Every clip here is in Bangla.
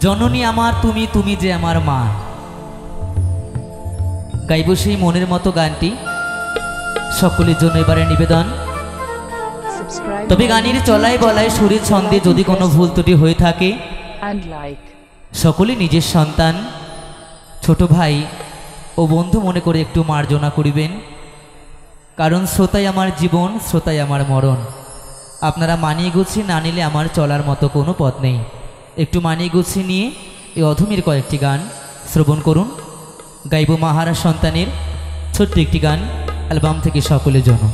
জননী আমার তুমি তুমি যে আমার মা। গাইব সেই মনের মতো গানটি। সকলের জন্য এবারে নিবেদন। তবে গানের চলায় বলায় শরীর ছন্দে যদি কোনো ভুল ত্রুটি হয়ে থাকে সকলে নিজের সন্তান ছোট ভাই ও বন্ধু মনে করে একটু মার্জনা করিবেন। কারণ শ্রোতাই আমার জীবন শ্রোতাই আমার মরণ। আপনারা মানিয়ে গুছিয়ে না নিলে আমার চলার মতো কোনো পথ নেই। একটু মানিয়ে গুছিয়ে নিয়ে এই অধমের কয়েকটি গান শ্রবণ করুন। গাইব মাহারা সন্তানের ছোট্ট একটি গান, অ্যালবাম থেকে সকলের জন্য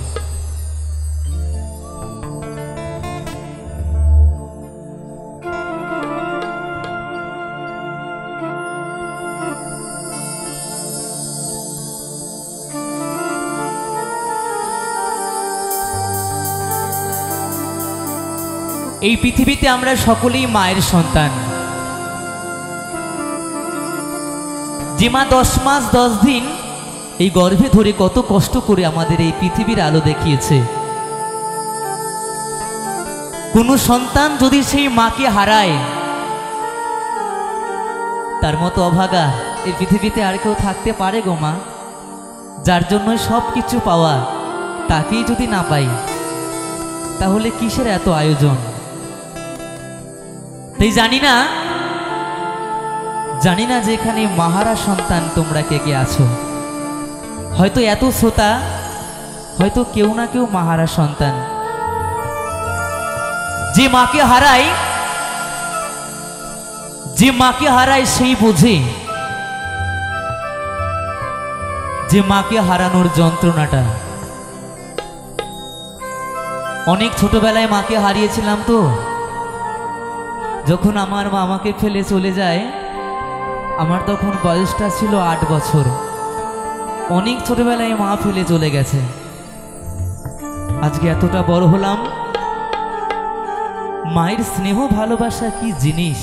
এই পৃথিবীতে আমরা সকলেই মায়ের সন্তান। যে মা দশ মাস, দশ দিন এই গর্ভে ধরে কত কষ্ট করে আমাদের এই পৃথিবীর আলো দেখিয়েছে। কোনো সন্তান যদি সেই মাকে হারায়, তার মতো অভাগা এই পৃথিবীতে আর কেউ থাকতে পারে গো মা। যার জন্য সব কিছু পাওয়া, তাকেই যদি না পাই, তাহলে কিসের এত আয়োজন? তাই জানি না? জানি না যে এখানে মাহারা সন্তান তোমরা কে কে আছো। হয়তো এত শ্রোতা, হয়তো কেউ না কেউ মাহারা সন্তান। যে মাকে হারায়, যে মাকে হারায় সেই বোঝে। যে মাকে হারানোর যন্ত্রণাটা। অনেক ছোটবেলায় মাকে হারিয়েছিলাম তো। যখন আমার মা আমাকে ফেলে চলে যায়, আমার তখন বয়সটা ছিল আট বছর। অনেক ছোটবেলায় মা ফেলে চলে গেছে। আজকে এতটা বড় হলাম। মায়ের স্নেহ ভালোবাসা কি জিনিস?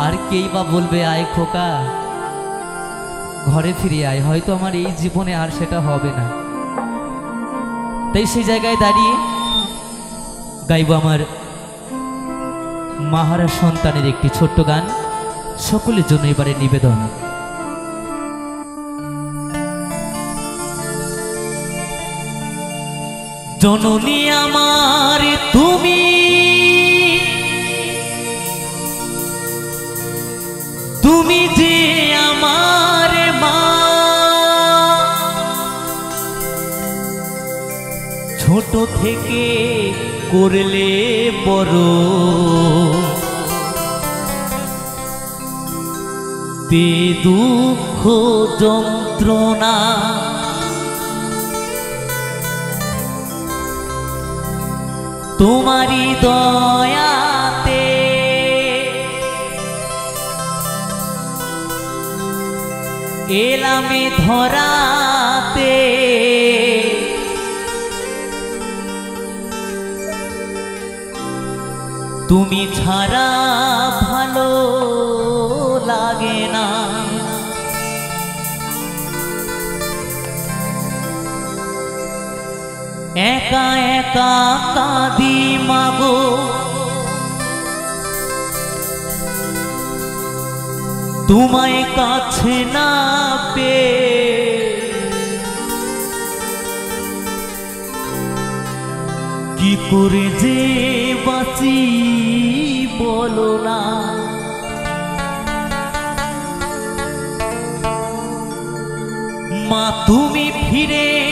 আর কেই বা বলবে, আয় খোকা, ঘরে ফিরে আয়। হয়তো আমার এই জীবনে আর সেটা হবে না। তাই সেই জায়গায় দাঁড়িয়ে গাইব আমার মাহারা সন্তানের একটি ছোট্ট গান সকলের জন্য এবারে নিবেদন। জননী আমার, তুমি তুমি যে আমার মা, ছোট থেকে করলে বড় তে দুঃখ যন্ত্রণা। তোমারই দয়াতে এলামে ধরাতে। তুমি ছাড়া ভালো লাগে না। একা একা কাঁদি মাগো। তোমায় কাছে না পে কি করে যে বাঁচি বলো না। মা তুমি ফিরে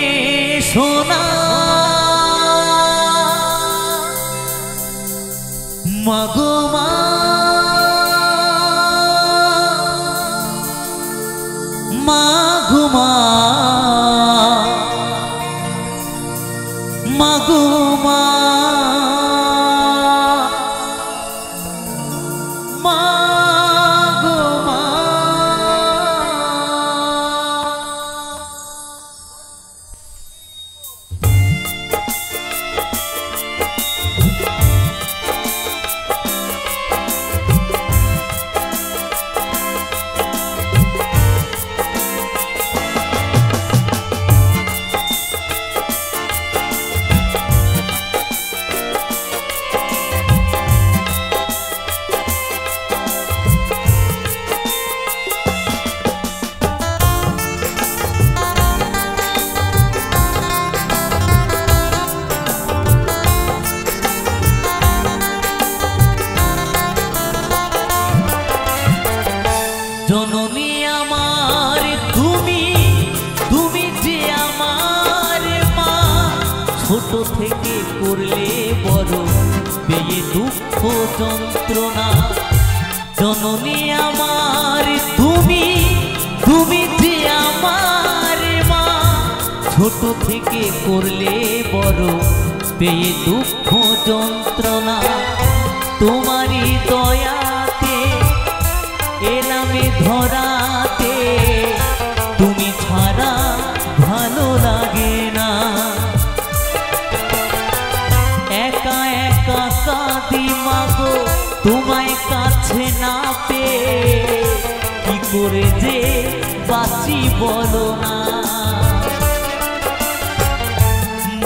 থেকে করলে বড়। পেয়ে দুঃখ যন্ত্রণা। জননী আমার, তুমি তুমি যে আমার মা। ছোট থেকে করলে বড়, পেয়ে দুঃখ যন্ত্রণা। তোমারই দয়াতে এলামে ধরা না পেয়ে কি করে যে বাঁচি বলো না?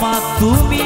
মা তুমি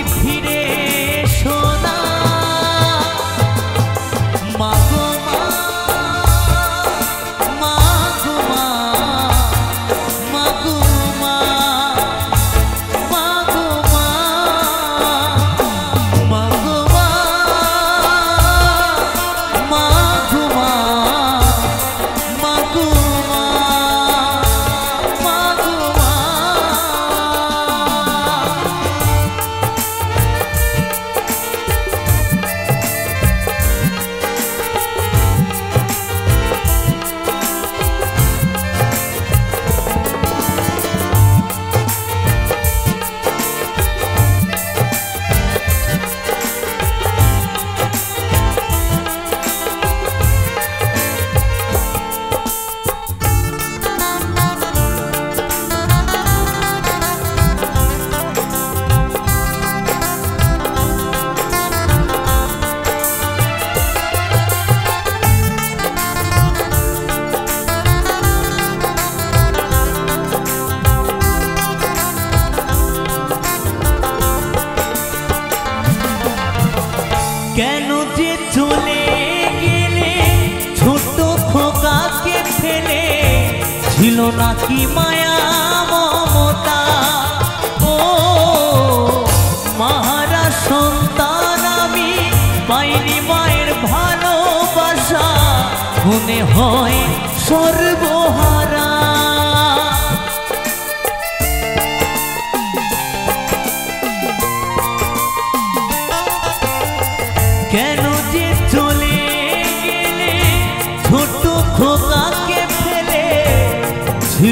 Fatima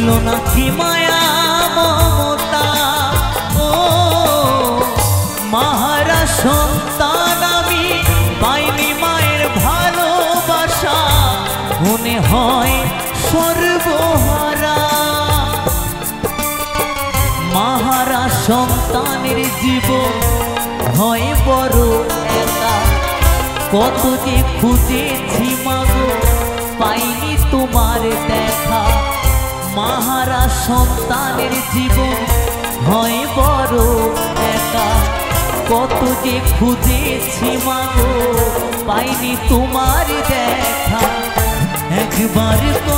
ছিল নাকি মায়া মমতা? ও, মাহারা সন্তান আমি পাইনি মায়ের ভালোবাসা। মনে হয় সর্বহারা। মাহারা সন্তানের জীবন হয় বড় একা। কত যে খুঁজেছি মাগো, পাইনি তোমার দেখা। মাহারা সন্তানের জীবন হয় বড় একা। কত যে খুঁজেছি মাগো, পাইনি তোমার দেখা। একবার করো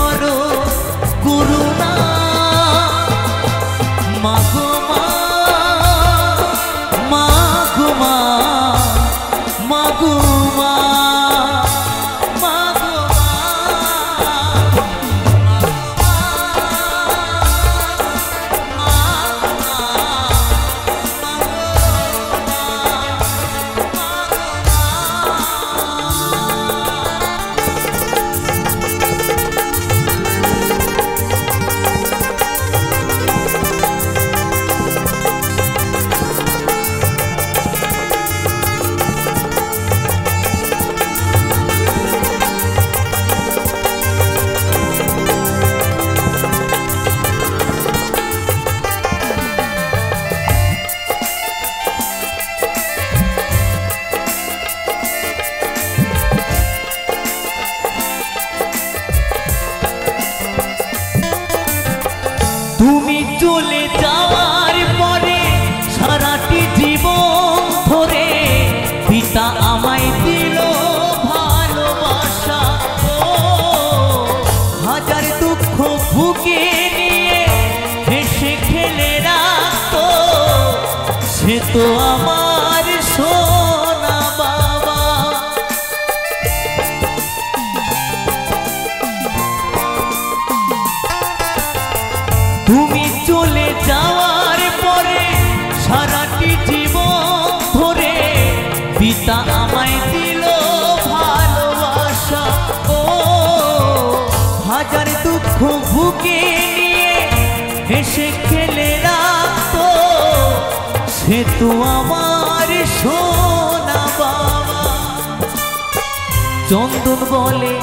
চন্দন বলে,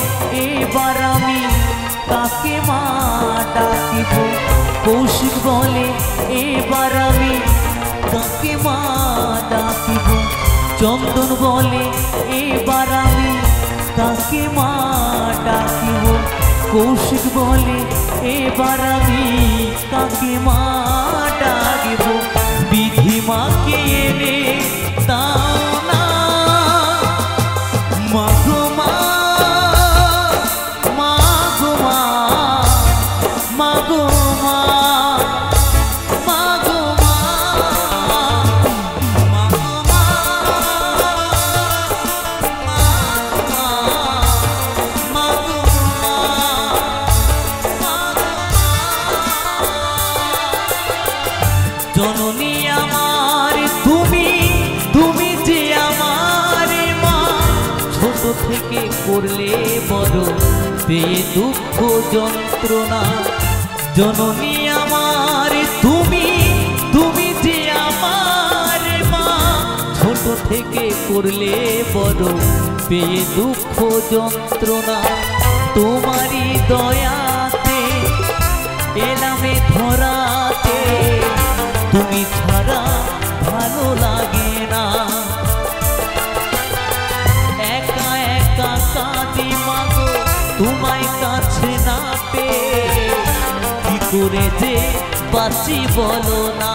এবার আমি কাকে মা ডাকিব। কৌশিক বলে, এবার আমি কাকে মা ডাকিব। চন্দন বলে, এবার আমি কাকে মা ডাকিব। কৌশিক বলে, এবার আমি কাকে মা ডাকিব। বিধি মাকে এনে দাও করলে বড় পেয়ে দুঃখ যন্ত্রণা। জননী আমার, তুমি তুমি যে আমার মা। ছোট থেকে করলে বড় পেয়ে দুঃখ যন্ত্রণা। তোমারই দয়াতে, এলামে ধরাতে। তুমি ছাড়া ভালো লাগে না। করে যে বাসি বলো না।